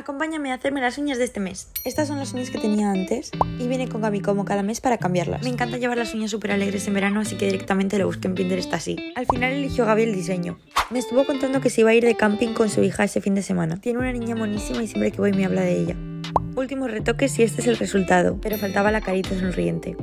Acompáñame a hacerme las uñas de este mes. Estas son las uñas que tenía antes y viene con Gaby como cada mes para cambiarlas. Me encanta llevar las uñas súper alegres en verano, así que directamente lo busqué en Pinterest así. Al final eligió Gaby el diseño. Me estuvo contando que se iba a ir de camping con su hija ese fin de semana. Tiene una niña monísima y siempre que voy me habla de ella. Últimos retoques y este es el resultado, pero faltaba la carita sonriente.